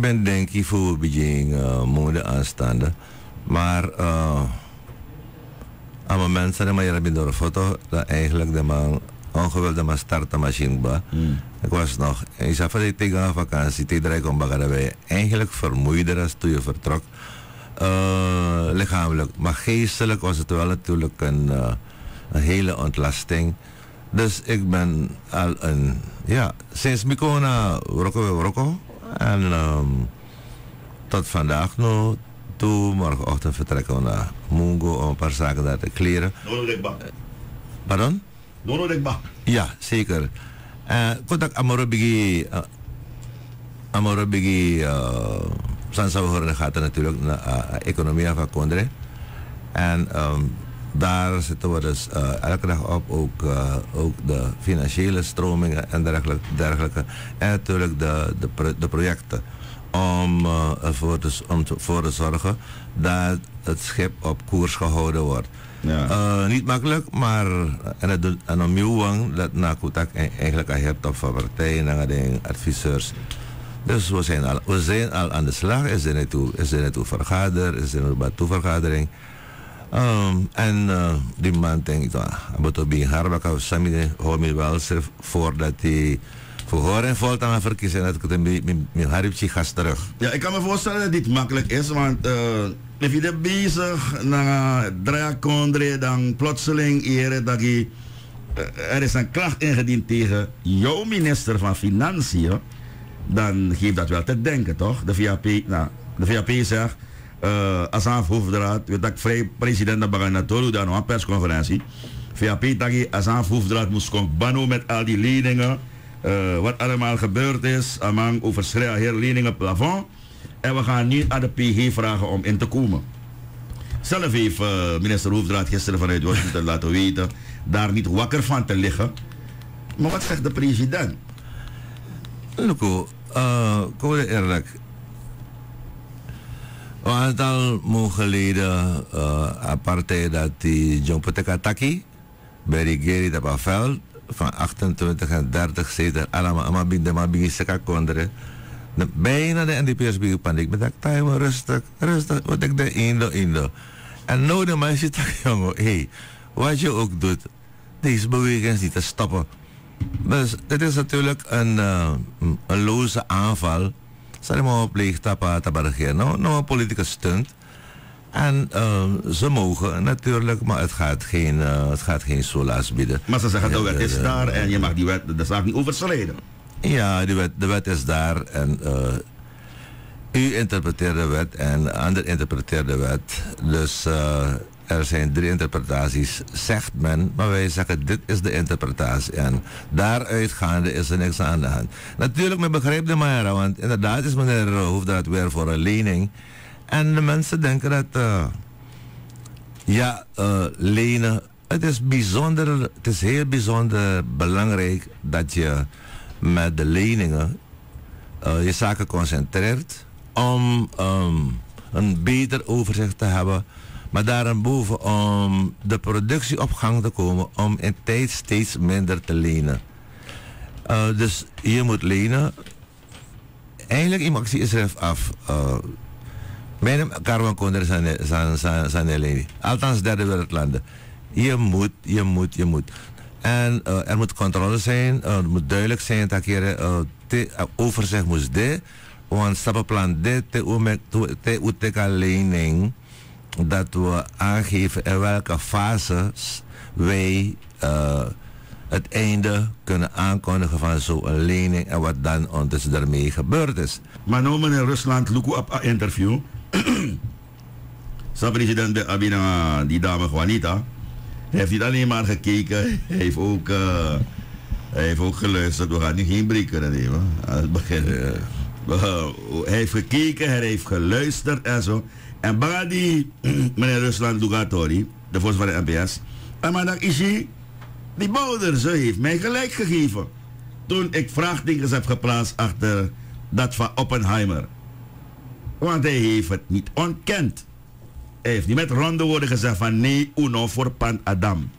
ik ben denk ik voor Beijing uh, moeder aanstaande. Maar uh, aan mensen die hier door een foto, dat eigenlijk de man ongewilde maar starten machine ba. Mm. Ik was nog, ik zei van tegen vakantie, tegen de kom eigenlijk vermoeider als toen je vertrok. Uh, lichamelijk, maar geestelijk was het wel natuurlijk een, uh, een hele ontlasting. Dus ik ben al een, ja, sinds Mikona Rokko Rokko. En um, tot vandaag nog. Toe, morgenochtend vertrekken we naar Mungo om een paar zaken daar te kleren. Pardon? Ja, zeker. Uh, Kodak Amorobigi, uh, Amorobigi, uh, Sansa horen gaat er natuurlijk naar uh, economie van Kondre. En um, daar zitten we dus uh, elke dag op, ook, uh, ook de financiële stromingen en dergelijke. dergelijke. En natuurlijk de, de, de projecten. Om uh, ervoor te, om te, voor te zorgen dat het schip op koers gehouden wordt. Ja. Niet makkelijk, maar en het en een nieuw dat na kutak eigenlijk een hebt op van partijen adviseurs. Dus we zijn al, we zijn al aan de slag. Er zijn naartoe, er zijn naartoe vergader, er zijn naartoe vergadering. Um, en uh, die man denkt, ah, betul bin harba kau sami wel voordat hij voor en volt aan verkiezen dat ik het mijn haripje gas terug. Ja, ik kan me voorstellen dat dit makkelijk is, want uh, als je er bezig naar Drakondre, dan plotseling eerder dat je, uh, er is een klacht ingediend tegen jouw minister van Financiën, dan geeft dat wel te denken, toch? De VAP, nou, de VAP zegt uh, Asaf Hoefdraad, weet dat vrij president dat bagan natolu dan een persconferentie. VAP tagi Asaf Hoefdraad moest komen met al die leningen. Uh, wat allemaal gebeurd is, among overschrijden heel leningen plafond. En we gaan niet aan de PG vragen om in te komen. Zelf heeft uh, minister Hoefdraad gisteren vanuit Washington laten weten daar niet wakker van te liggen. Maar wat zegt de president? Loco, uh, eerlijk. Een aantal maanden geleden, uh, apartheid dat die John Potekataki, Geri de Bavel, van 28 en 30 zetel, allemaal, allemaal maar binnen seka. Bijna de NDP's bij paniek, maar dat time rustig, rustig, wat ik de Indo, Indo. En nou de zeggen, jongen, hey, wat je ook doet, deze beweging is niet te stoppen. Dus dit is natuurlijk een, uh, een loze aanval Sali mo pleeg tapa tabarigeren. Nou, nou een politieke stunt. En uh, ze mogen natuurlijk, maar het gaat geen, uh, het gaat geen solaas bieden. Maar ze zeggen de wet is daar en je mag die wet, de zaak niet overschrijden. Ja, die wet, de wet is daar en uh, u interpreteert de wet en de ander interpreteert de wet. Dus er zijn drie interpretaties, zegt men, maar wij zeggen dit is de interpretatie. En daaruitgaande is er niks aan de hand. Natuurlijk, men begrijpt de manier, want inderdaad is meneer Hoefdraad weer voor een lening. En de mensen denken dat, uh, ja, uh, lenen, het is bijzonder, het is heel bijzonder belangrijk dat je met de leningen uh, je zaken concentreert om um, een beter overzicht te hebben maar daarboven om de productie op gang te komen om in tijd steeds minder te lenen. Uh, dus je moet lenen. Eigenlijk actie is er af. Uh, mijn karwan konder zijn, zijn Althans derde wereldlanden. Je moet, je moet, je moet. En uh, er moet controle zijn. Het moet duidelijk zijn dat je overzicht moest de. Want stappenplan dit, te uiteka lening dat we aangeven in welke fase wij uh, het einde kunnen aankondigen van zo'n lening en wat dan ondertussen daarmee gebeurd is. Maar nu in Rusland, Luku op een interview, zijn president Abina, die dame Juanita, heeft niet alleen maar gekeken, hij heeft ook, uh, heeft ook geluisterd. We gaan nu geen breken nemen aan het begin. Hij heeft gekeken, hij heeft geluisterd en zo. En Bagadi, meneer Rusland Dugatori, de voorzitter van de NPS. En maar dan is hij, die bouwer, ze heeft mij gelijk gegeven. Toen ik vraagtekens heb geplaatst achter dat van Oppenheimer. Want hij heeft het niet ontkend. Hij heeft niet met ronde woorden gezegd van nee, uno voor pan Adam.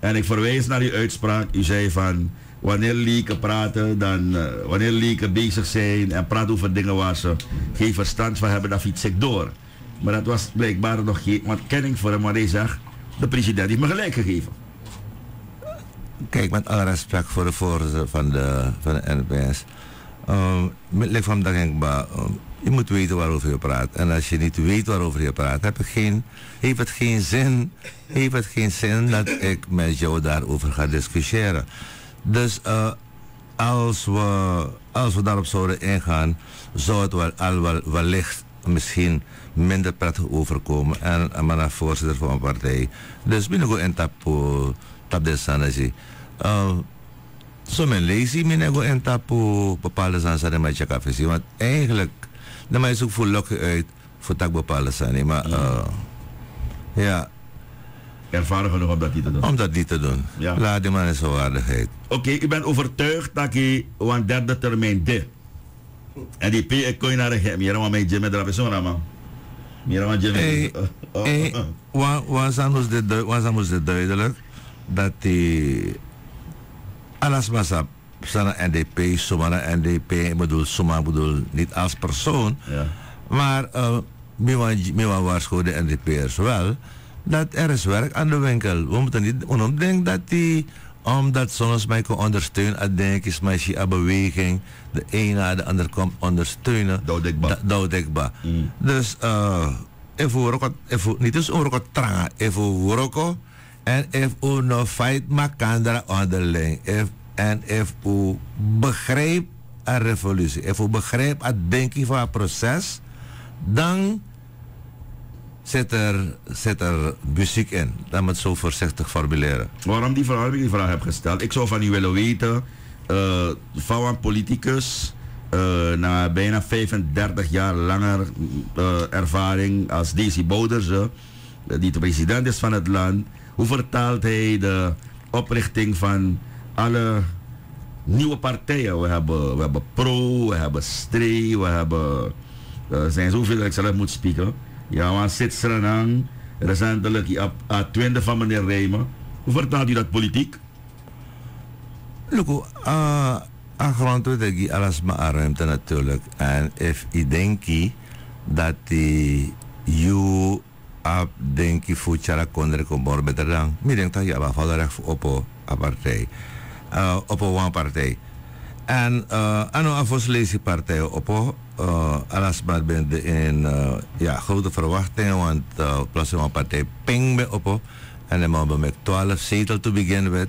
En ik verwijs naar die uitspraak. U zei van wanneer lieken praten, dan uh, wanneer lieken bezig zijn en praten over dingen waar ze geen verstand van hebben, dan fiets ik door. Maar dat was blijkbaar nog geen kenning voor hem, maar hij zegt, de president heeft me gelijk gegeven. Kijk, met alle respect voor de voorzitter van de, van de NPS. Um, van dat um, je moet weten waarover je praat. En als je niet weet waarover je praat, heb ik geen, heeft het geen zin, heeft het geen zin dat ik met jou daarover ga discussiëren. Dus uh, als, we, als we daarop zouden ingaan, zou het wel, al wel, wellicht misschien minder prettig overkomen. En ik ben voorzitter van een partij. Dus ben ik in tap, tap de sanatie. Uh, zo men lazy, men go in tap bepaalde zaken met je café. Want eigenlijk, dan is ook voor lokken uit voor tak bepaalde zaken. Maar ja. Ervaren genoeg om dat niet te doen. Om dat niet te doen. Ja. Laat die man eens waardigheid. Oké, okay, ik ben overtuigd dat je een derde termijn de. En die P, ik kon je naar de gem. Je gym met de man. Je hebt mijn gym. Hey, hey, was het duidelijk dat die alles masap sana NDP, Sumana NDP, ik bedoel Suma bedoel niet als persoon, ja. maar uh, Miwa waarschuwde de NDP'ers wel dat er is werk aan de winkel. We moeten niet denken dat die omdat soms mij kan ondersteunen, ik denk is mij een beweging, de een na de ander komt ondersteunen. Doudekba. Mm. Dus, uh, even, even, niet eens een tranga, even werken en u no fight makandra onderling. En if u begrijpt een revolutie. If u begrijpt het denken van het proces. Dan zit er, zit er muziek in. Dat moet zo voorzichtig formuleren. Waarom die vraag, die vraag heb gesteld? Ik zou van u willen weten. Uh, van een politicus. Uh, na bijna 35 jaar langer uh, ervaring als Daisy Bouders, die de president is van het land. Hoe vertaalt hij de oprichting van alle nieuwe partijen? We hebben, we hebben Pro, we hebben Stree, we hebben... Er zijn zoveel dat ik zelf moet spreken. Ja, we zitten er recentelijk aan twintig van meneer Rijmen. Hoe vertaalt u dat politiek? Look, uh, aan grond dat ik alles maar ruimte natuurlijk. En if ik denk dat die you ap denki fu chara kondre ko bor beterang mi denk ta ya ba fa rek opo a partij uh, opo wan partij en ano afos lezi partij opo uh, ben de in uh, ja grote verwachtingen want uh, plus een partij ping me opo en dan hebben met 12 zetel te beginnen met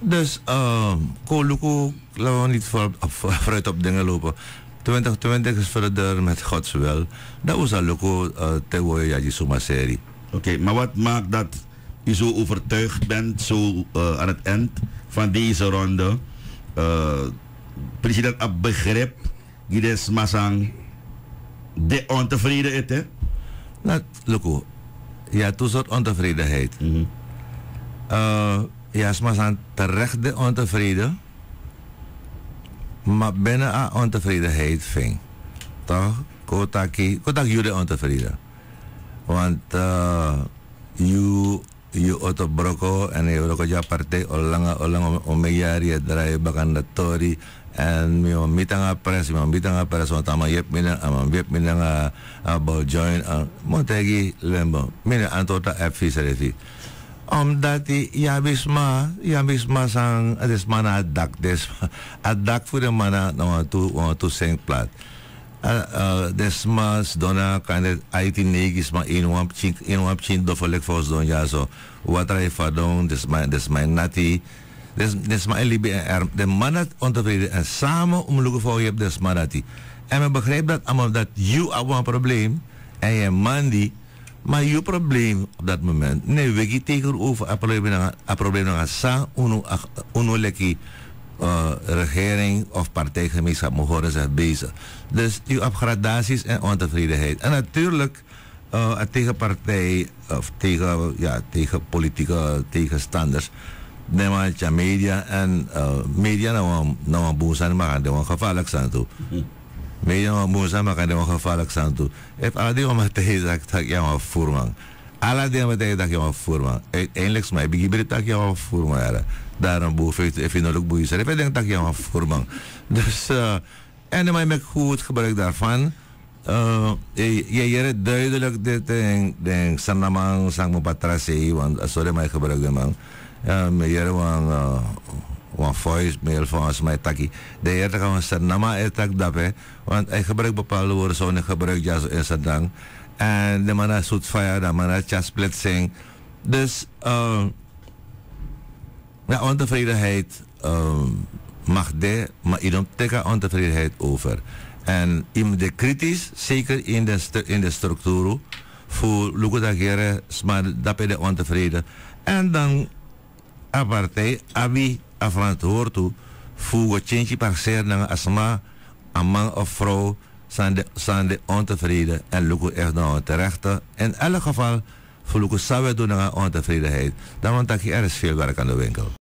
dus uh, koluku laten we niet voor, op, vooruit op dingen lopen 2020 is verder met Gods wil. Dat was al ook uh, te woorden suma serie. Oké, maar wat maakt dat u zo overtuigd bent, zo aan het eind van deze ronde? Uh, president Ab begrip, Gides Masang, de ontevreden is, hè? Nou, Loko, ja, toen soort ontevredenheid. Mm -hmm. uh, ja, Masang terecht de ontevreden. Maar binnen aan ontevredenheid ving. Toch? Kotaki, kotaki jullie ontevreden. Want uh, you you auto broko en je broko ja partij olanga olanga omeyari draai bakan de tori en mi mita nga pres mi mita nga pres want ama yep mina ama yep join mo tegi lembo mina antota app fi omdat die ja bisma ja bisma sang ades mana dak des adak voor de mana no tu tu sing plat. Uh, desmas dona kan het IT negis ma in wamp chin in wamp chin do volk fos don ja so wat hij fadon des mijn des mijn nati des mijn libe er de manat ontevreden en samen om voor je des manati en men begrijpt dat allemaal dat you are een probleem en je man die maar je probleem op dat moment, nee, we gaan tegenover een probleem, een probleem uh, regering of partijgemeenschap mogen zich bezig. Dus je hebt gradaties en ontevredenheid. En natuurlijk, uh, tegen partij of tegen, ja, tegen politieke tegenstanders, neem je media en uh, media nou een boel zijn, maar dat gevaarlijk zijn toe. Media mo sa maka de mo gevaarlijk zijn toe. If adi mo mate tak tak ya mo furmang. Alla dingen wat dat je voor man. Uiteindelijk is mij begin dat je voor man. Daarom boef ik even nog boeien. Ik denk dat je voor man. Dus uh, en maak ik goed gebruik daarvan. Uh, je, je duidelijk dit ding, ding, sanamang sang mo patrasi, want sorry mij gebruik man. Ja, me jere wan uh, wan voice mail ons mij taki. De heer dat gewoon sanama etak dape, want hij gebruikt bepaalde woorden zo en gebruikt ja in sadang. En de man zoet fire, de man has splitsing. Dus uh, ja, ontevredenheid um, mag de, maar iedereen tegen ontevredenheid over. En in de kritisch, zeker in de, in de structuur, voor Lugo Dagere, maar dat de ontevreden. En dan apartheid, abi afantwoord toe, voor change passer naar asma, een man of vrouw, zijn de, zijn de ontevreden en Lugo echt naar terechte. In elk geval, Lugo zou we doen naar ontevredenheid. Dan want dat er is veel werk aan de winkel.